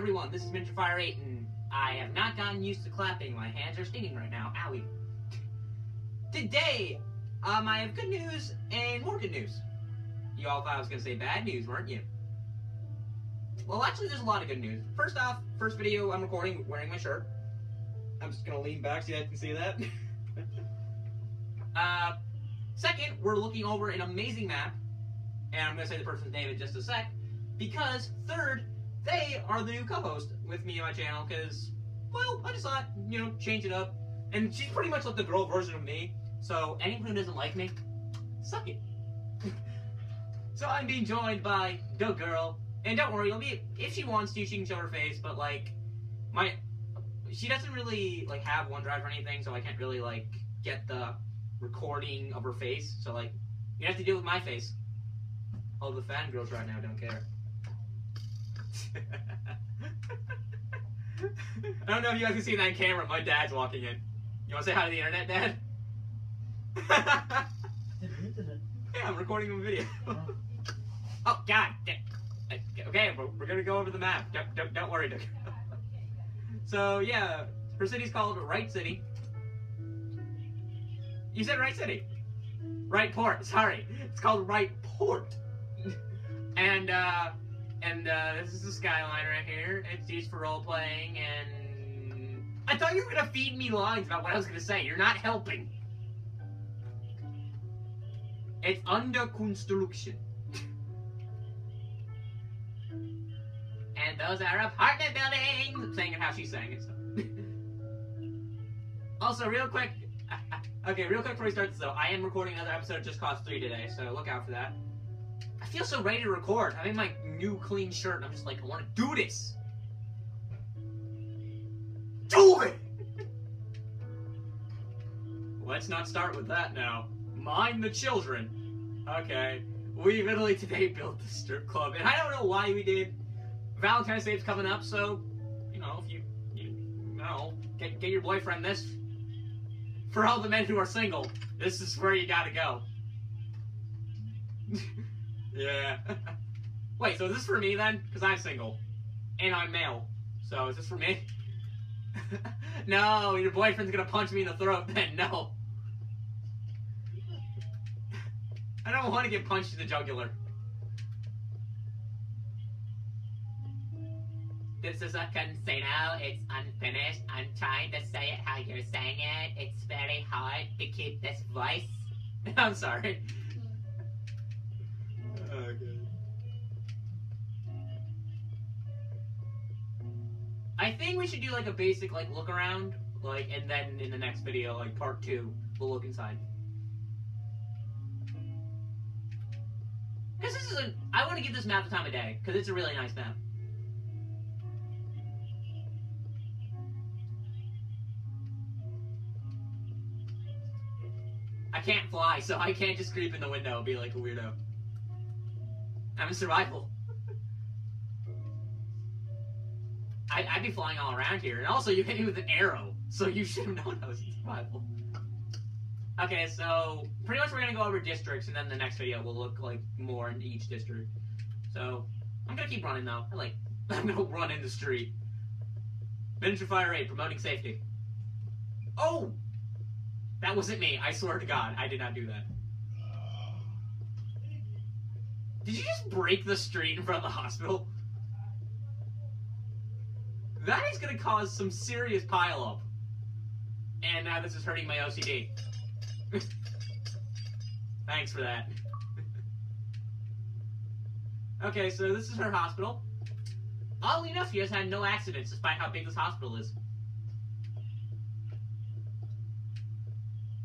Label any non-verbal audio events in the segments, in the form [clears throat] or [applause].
everyone, this is Miniature Fire 8, and I have not gotten used to clapping. My hands are stinging right now. Owie. Today, um, I have good news and more good news. You all thought I was going to say bad news, weren't you? Well, actually, there's a lot of good news. First off, first video I'm recording wearing my shirt. I'm just going to lean back so you guys can see that. [laughs] uh, second, we're looking over an amazing map, and I'm going to say the person's name in just a sec. Because, third, they are the new co-host with me on my channel because, well, I just thought, you know, change it up. And she's pretty much like the girl version of me. So anyone who doesn't like me, suck it. [laughs] so I'm being joined by the girl, and don't worry, be if she wants to, she can show her face. But like, my she doesn't really like have OneDrive or anything, so I can't really like get the recording of her face. So like, you have to deal with my face. All the fangirls right now don't care. [laughs] I don't know if you guys can see that on camera. My dad's walking in. You want to say hi to the internet, Dad? [laughs] yeah, I'm recording a video. [laughs] oh God! Okay, we're, we're gonna go over the map. Don't don't, don't worry. so yeah, her city's called Right City. You said Right City. Right Port. Sorry, it's called Right Port. and uh, and uh, this is the skyline right here. It's used for role playing, and I thought you were gonna feed me lines about what I was gonna say. You're not helping. It's under construction. [laughs] and those are apartment buildings. I'm saying it how she's saying it. So. [laughs] also, real quick. [laughs] Okay, real quick before we start this though, I am recording another episode of Just Cause 3 today, so look out for that. I feel so ready to record. I'm in my new clean shirt and I'm just like, I want to do this. Do it! Let's not start with that now. Mind the children. Okay. We literally today built the strip club, and I don't know why we did. Valentine's Day is coming up, so, you know, if you, you know, get, get your boyfriend this. For all the men who are single, this is where you gotta go. [laughs] Yeah. [laughs] Wait, so is this for me then? Because I'm single. And I'm male. So is this for me? [laughs] no, your boyfriend's gonna punch me in the throat then. No. [laughs] I don't want to get punched in the jugular. This is a casino. It's unfinished. I'm trying to say it how you're saying it. It's very hard to keep this voice. I'm sorry. I think we should do like a basic like look around, like, and then in the next video, like part two, we'll look inside. Because this is a, I want to give this map the time of day, because it's a really nice map. I can't fly, so I can't just creep in the window and be like a weirdo. I'm in survival. I, would be flying all around here. And also, you hit me with an arrow, so you should have known I was in survival. Okay, so pretty much we're to go over districts, and then the next video will look like more into each district. So, I'm to keep running, though. I like, [laughs] I'm to run in the street. Miniature Fire 8, promoting safety. Oh! That wasn't me. I swear to God, I did not do that. Did you just break the street in front of the hospital? That is going to cause some serious pileup. And now this is hurting my OCD. [laughs] Thanks for that. [laughs] okay, so this is her hospital. Oddly enough, she has had no accidents despite how big this hospital is.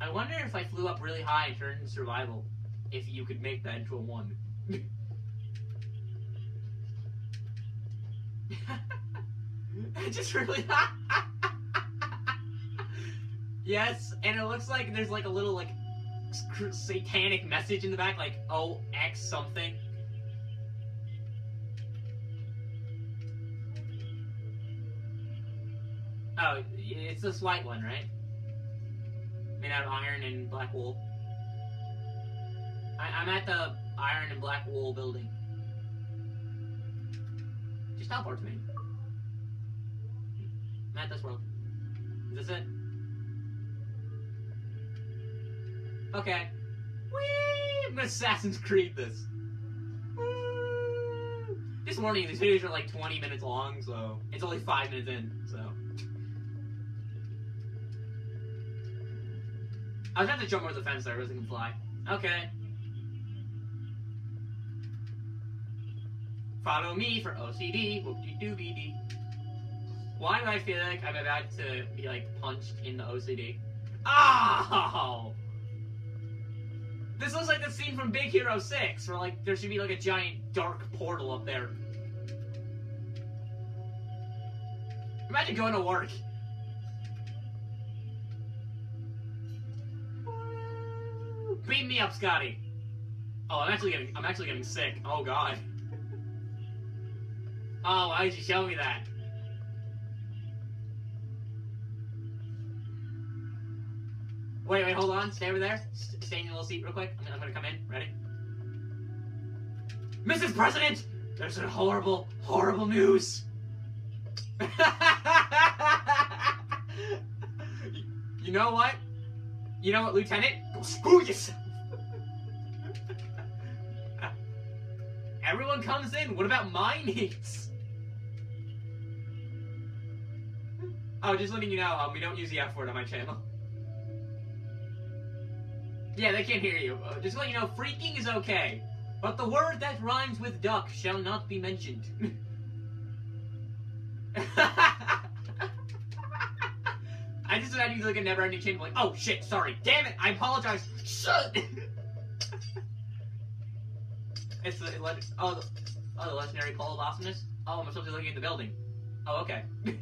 I wonder if I flew up really high and turned into survival, if you could make that into a [laughs] 1. [laughs] just really. [laughs] yes, and it looks like there's like a little like satanic message in the back, like "Oh X something." Oh, it's this white one, right? Made out of iron and black wool. I, am at the iron and black wool building. Just teleport to me. At this world. Is this it? Okay. Whee! Assassin's Creed this. Woo! This morning, these videos are like 20 minutes long, so it's only 5 minutes in, so. I was about to jump over the fence there, I wasn't gonna fly. Okay. Follow me for OCD. Whoop-de-doo-be-dee. Why do I feel like I'm about to be like punched in the OCD? Oh! This looks like the scene from Big Hero 6, where like there should be like a giant dark portal up there. Imagine going to work. Beat me up, Scotty. Oh, I'm actually getting I'm actually getting sick. Oh god. Oh, why did you show me that? Wait, wait, hold on. Stay over there. Stay in your little seat real quick. I'm, gonna come in. Ready? Mrs. President! There's a horrible, horrible news! [laughs] you know what? You know what, Lieutenant? Go screw yourself! [laughs] Everyone comes in. What about my needs? Oh, just letting you know, um, we don't use the F word on my channel. Yeah, they can't hear you. Uh, just let you know, freaking is okay. But the word that rhymes with duck shall not be mentioned. [laughs] I just imagine like a never-ending chain like, oh shit, sorry, damn it, I apologize, shit. [laughs] it's the oh, the, oh, the legendary of Awesomeness. Oh, I'm supposed to be looking at the building. Oh, okay. [laughs]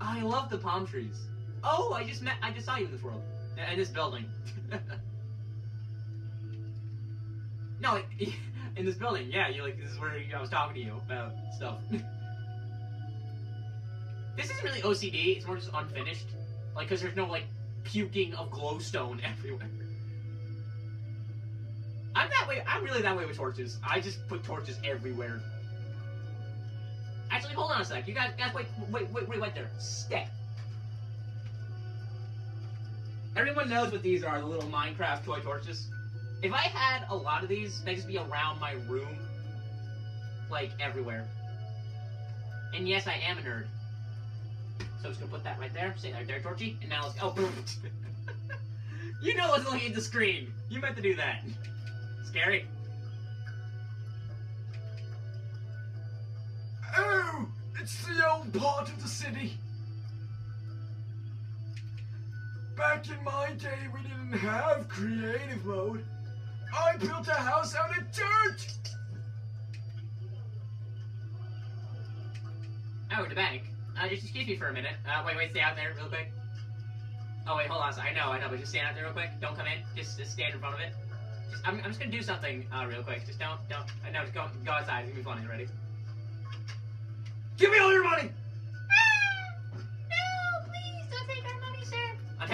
I love the palm trees. Oh, I just met, I just saw you in this world, in this building. [laughs] no, [laughs] in this building, yeah. you're like this is where I was talking to you about stuff. [laughs] this isn't really OCD. It's more just unfinished, like because there's no like puking of glowstone everywhere. I'm that way. I'm really that way with torches. I just put torches everywhere. Actually, hold on a sec. You guys, guys, wait, wait, wait, wait, wait there. Stay. Everyone knows what these are, the little Minecraft toy torches. If I had a lot of these, they'd just be around my room, like everywhere. And yes, I am a nerd. So I'm just gonna put that right there. Say right there, Torchy. And now let's oh, [laughs] boom. you know what's looking at the screen. You meant to do that. Scary. Oh, it's the old part of the city. Back in my day, we didn't have creative mode. I built a house out of dirt. Oh, the bank. Uh, just excuse me for a minute. Uh, wait, wait, stay out there real quick. Oh wait, hold on. I know, I know, but just stand out there real quick. Don't come in. Just, just stand in front of it. Just, I'm, I'm just gonna do something uh, real quick. Just don't, don't. Uh, no, just go, go outside. It's gonna be funny. Ready? Give me all your money.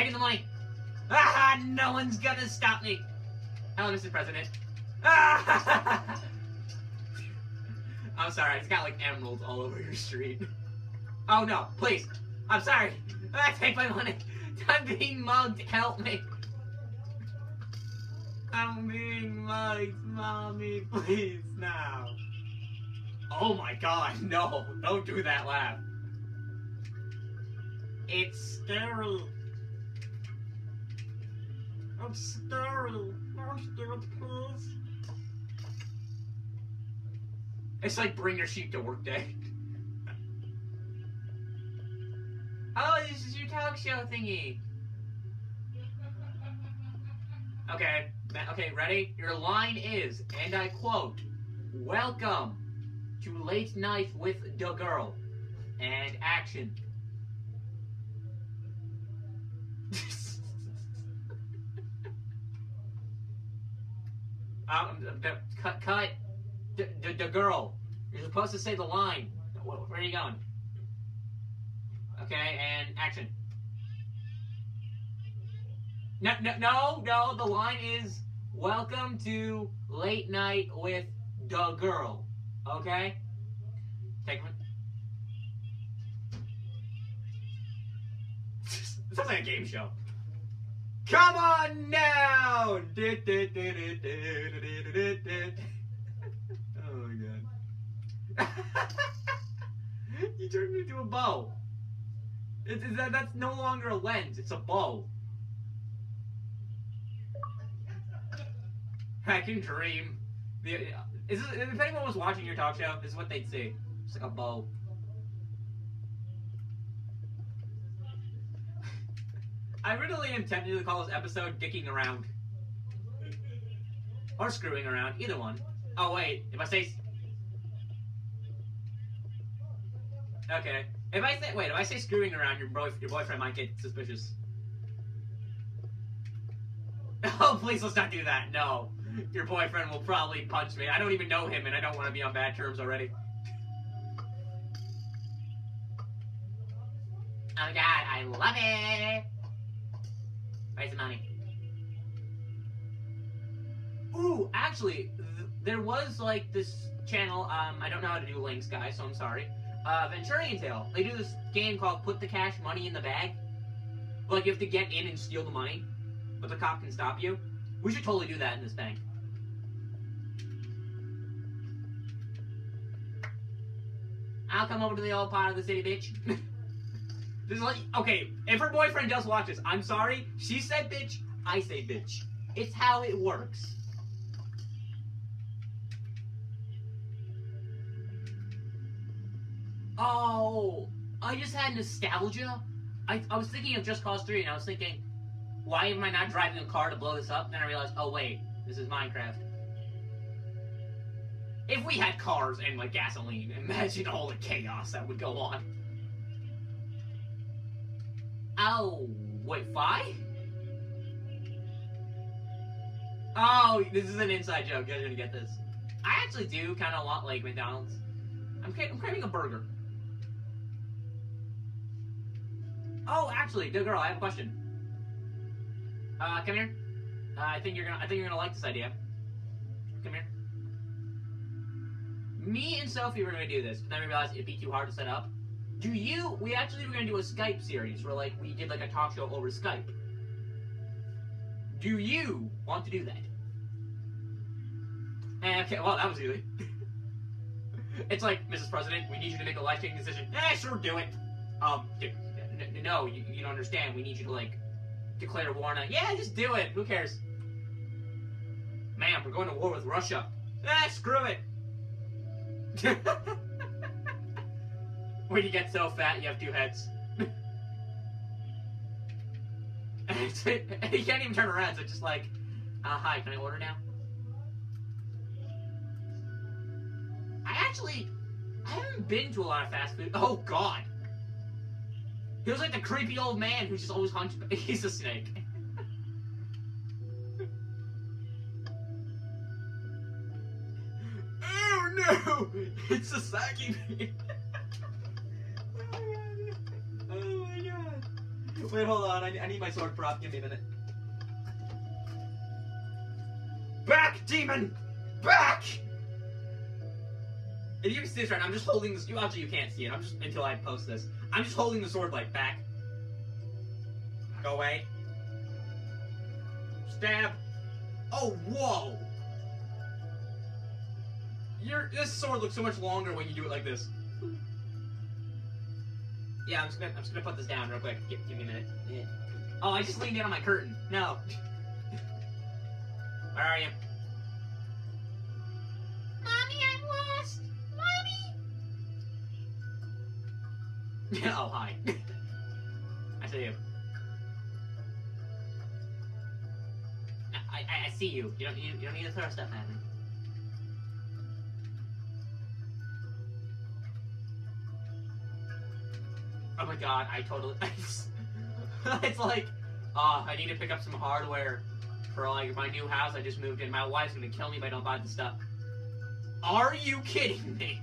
Taking the money. Ah, no one's gonna stop me. Hello, Mr. President. Ah! [laughs] I'm sorry, it's got like emeralds all over your street. Oh no, please. I'm sorry. I take my money. I'm being mugged. Help me. I'm being mugged, mommy. Please now. Oh my god, no. Don't do that laugh. It's scary. It's scary. Don't do it, please. It's like bring your sheep to work day. oh, this is your talk show thingy. Okay, okay, ready? Your line is, and I quote, Welcome to Late Night with the Girl. And action. Cut, cut. The, the, the girl. You're supposed to say the line. Where are you going? Okay, and action. No, no, no, no. The line is "Welcome to Late Night with the Girl." Okay. Take one. [laughs] Sounds like a game show. Come on now. Oh my god. [laughs] you turned into a bow. It's, it's that, that's no longer a lens, it's a bow. I can dream. The, is this, if anyone was watching your talk show, this is what they'd see. It's like a bow. [laughs] I really am tempted to call this episode Dicking Around. Or Screwing Around, either one. Oh, wait, if I say. Okay. If I say. Wait, if I say Screwing Around, your, boy, your boyfriend might get suspicious. [laughs] Oh, please let's not do that. No. Your boyfriend will probably punch me. I don't even know him and I don't want to be on bad terms already. Oh god, I love it! Where's the money? Ooh, actually, th- there was like this channel. Um, I don't know how to do links, guys, so I'm sorry. Uh, Venturian Tale. They do this game called Put the Cash Money in the Bag. Like you have to get in and steal the money, but the cop can stop you. We should totally do that in this bank. I'll come over to the old part of the city, bitch. [laughs] this is like, okay, if her boyfriend does watch this, I'm sorry. She said bitch, I say bitch. It's how it works. Oh, I just had nostalgia. I, I was thinking of Just Cause 3 and I was thinking, why am I not driving a car to blow this up? Then I realized, oh wait, this is Minecraft. If we had cars and like gasoline, [laughs] imagine all the chaos that would go on. Oh, wait, why? Oh, this is an inside joke. You guys are gonna get this. I actually do kind of want like McDonald's. I'm, I'm craving a burger. Oh, actually, good girl, I have a question. Uh, come here. Uh, I think you're gonna. I think you're gonna like this idea. Come here. Me and Sophie were gonna do this, but then we realized it'd be too hard to set up. Do you? We actually were gonna do a Skype series where like we did like a talk show over Skype. Do you want to do that? Eh, Okay, well that was easy. [laughs] it's like, Mrs. President, we need you to make a life-changing decision. Eh, sure, do it. Um, d- n- n- no, you, you don't understand. We need you to like declare war on. Yeah, just do it. Who cares? Man, we're going to war with Russia. Ah, screw it. [laughs] when you get so fat, you have two heads. [laughs] you can't even turn around, so it's just like, uh, hi, can I order now? I actually, I haven't been to a lot of fast food. Oh, God. He was like the creepy old man who's just always hunched. [laughs] He's a snake. Oh no! It's Sasaki! Oh, oh my god. Wait, hold on. I, I need my sword prop. Give me a minute. Back, demon! Back! If you can see this right now, I'm just holding this. You actually you can't see it. I'm just until I post this. I'm just holding the sword like back. Go away. Stab. Oh, whoa! Your this sword looks so much longer when you do it like this. Yeah, I'm just gonna I'm just gonna put this down real quick. Give, give me a minute. Oh, I just leaned in on my curtain. No. [laughs] Where are you? [laughs] oh, hi. I see you. I, I, I see you. You don't you, you don't need to throw stuff at me. Oh my god, I totally. [laughs] it's like, uh, I need to pick up some hardware for like my new house I just moved in. My wife's gonna kill me if I don't buy the stuff. Are you kidding me?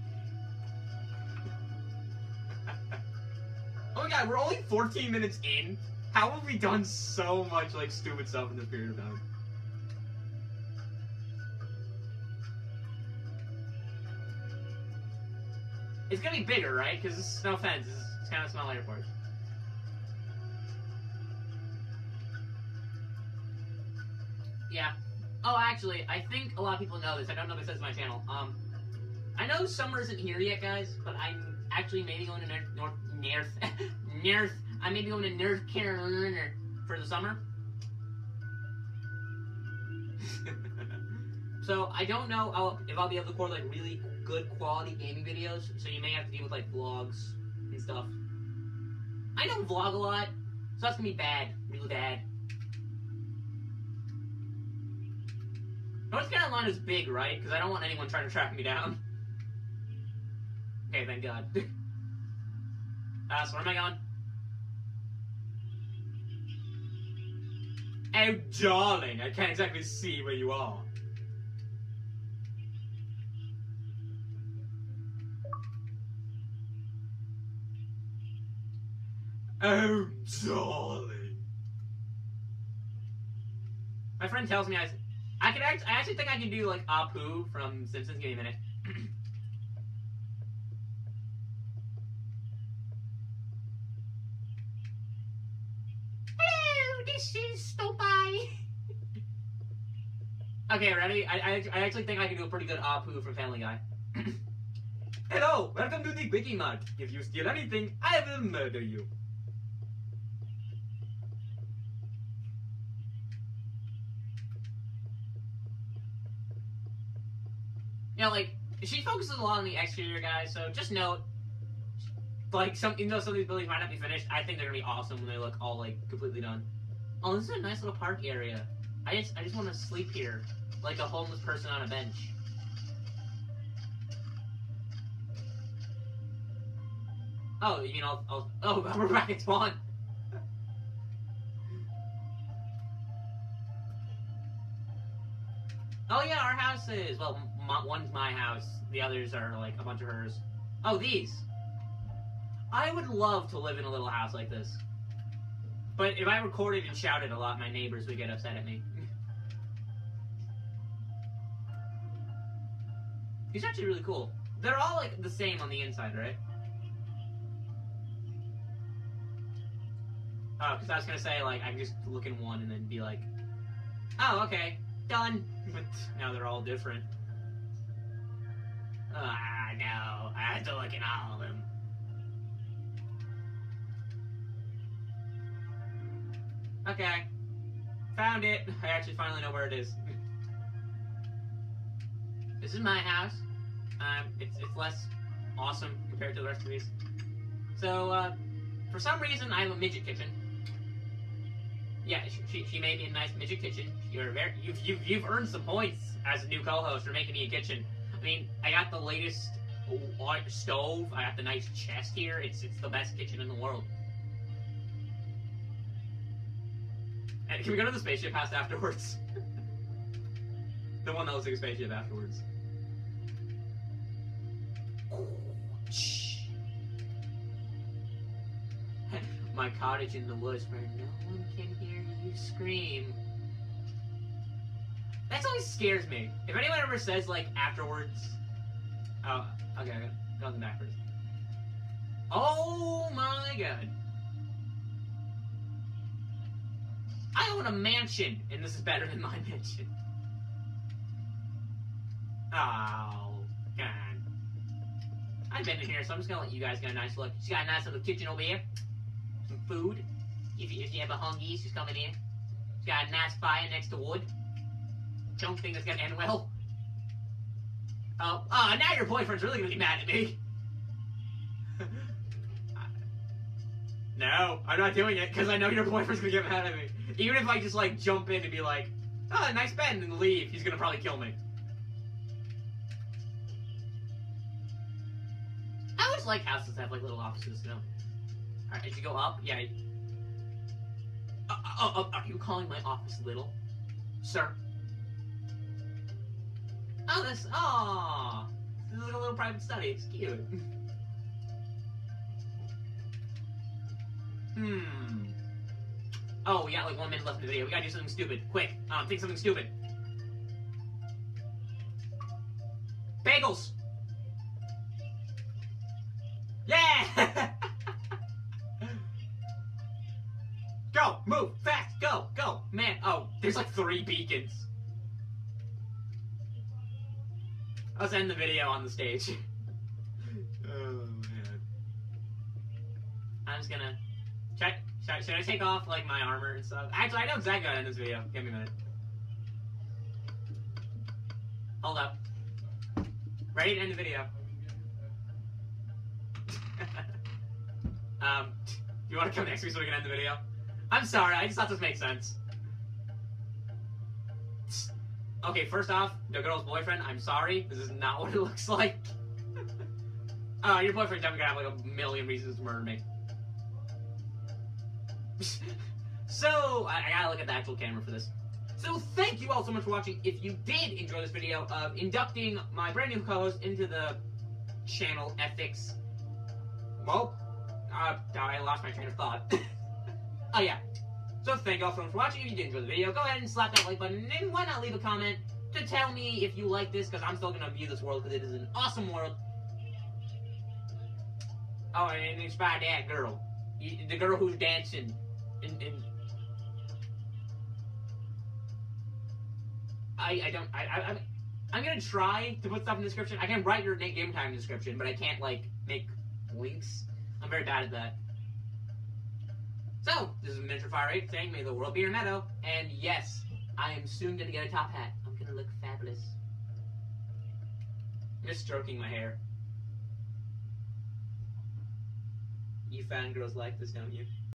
yeah, we're only 14 minutes in. How have we done so much, like, stupid stuff in this period of time? It's gonna be bigger, right? Because this is no offense, it's is kind of a small airport. Yeah. Oh, actually, I think a lot of people know this. I don't know if it says my channel. Um, I know summer isn't here yet, guys, but I'm actually maybe going to North [laughs] North, North North. I may be going to North Carolina for the summer. [laughs] so I don't know I'll, if I'll be able to record like really good quality gaming videos. So you may have to deal with like vlogs and stuff. I don't vlog a lot, so that's gonna be bad, really bad. North Carolina is big, right? Because I don't want anyone trying to track me down. [laughs] Okay, thank God. uh, so where am I going? Oh, darling, I can't exactly see where you are. Oh, darling. My friend tells me I, I could act, I actually think I can do like Apu from Simpsons. Give me a minute. [clears throat] This is Stopeye. [laughs] okay, ready? I, I, I actually think I can do a pretty good Apu from Family Guy. [clears throat] Hello, welcome to the Kwik-E-Mart. If you steal anything, I will murder you. You know, like she focuses a lot on the exterior, guys. So just note, like some, even though some of these buildings might not be finished, I think they're gonna be awesome when they look all like completely done. Oh, this is a nice little park area. I just, I just want to sleep here, like a homeless person on a bench. Oh, you mean I'll, I'll oh, [laughs] we're back at spawn. Oh yeah, our houses. Well, m- one's my house. The others are like a bunch of hers. Oh, these. I would love to live in a little house like this. But if I recorded and shouted a lot, my neighbors would get upset at me. He's actually really cool. They're all like the same on the inside, right? Oh, because I was gonna say like I can just look in one and then be like, oh okay, done. [laughs] But now they're all different. Ah, no. I have to look in all of them. Okay. Found it. I actually finally know where it is. this is my house. Um, it's, it's less awesome compared to the rest of these. So, uh, for some reason, I have a midget kitchen. Yeah, she, she made me a nice midget kitchen. You're very, you've, you've, you've earned some points as a new co-host for making me a kitchen. I mean, I got the latest stove. I got the nice chest here. It's it's the best kitchen in the world. And can we go to the spaceship house afterwards? the one that looks like a spaceship afterwards. My cottage in the woods where no one can hear you scream. That always scares me. If anyone ever says like afterwards, oh, okay, I'm going backwards. Oh my god. I own a mansion, and this is better than my [laughs] mansion. Oh, God. I've been in here, so I'm just gonna let you guys get a nice look. She's got a nice little kitchen over here. Some food. If you, if you have a hungies, she's coming in. She's got a nice fire next to wood. Don't think that's gonna end well. Oh, oh, now your boyfriend's really gonna be mad at me. [laughs] no, I'm not doing it because I know your boyfriend's gonna get mad at me. Even if I just like jump in and be like, oh, nice bend and leave, he's gonna probably kill me. I always like houses that have like little offices, know. Alright, did you go up? Yeah. Uh, uh, uh, are you calling my office little? Sir? Oh, this, oh, this is like a little private study. It's cute. [laughs] hmm. Oh, we got like one minute left in the video. We gotta do something stupid. Quick, um, think something stupid. Bagels! Yeah! [laughs] Go! Move! Fast! Go! Go! Man, oh, there's like three beacons. Let's end the video on the stage. [laughs] Should I, take off, like, my armor and stuff? Actually, I know exactly how to end this video. Give me a minute. Hold up. Ready to end the video. [laughs] um, you want to come next week so we can end the video? I'm sorry, I just thought this made sense. Okay, first off, the girl's boyfriend, I'm sorry. This is not [laughs] what it looks like. [laughs] uh, your boyfriend's definitely gonna have like a million reasons to murder me. So, I, I gotta look at the actual camera for this. So thank you all so much for watching. If you did enjoy this video of inducting my brand new co-host into the channel ethics, well, uh, I lost my train of thought. [coughs] oh yeah. So thank you all so much for watching. If you did enjoy the video, go ahead and slap that like button, and why not leave a comment to tell me if you like this, because I'm still gonna view this world because it is an awesome world. Oh, and it's by that girl, the girl who's dancing, and, and I, I don't I, I I'm, I'm gonna try to put stuff in the description. I can write your game time description, but I can't like make links. I'm very bad at that. So this is Miniature Fire 8 saying, "May the world be your meadow." And yes, I am soon gonna get a top hat. I'm gonna look fabulous. Just stroking my hair. You fangirls like this, don't you?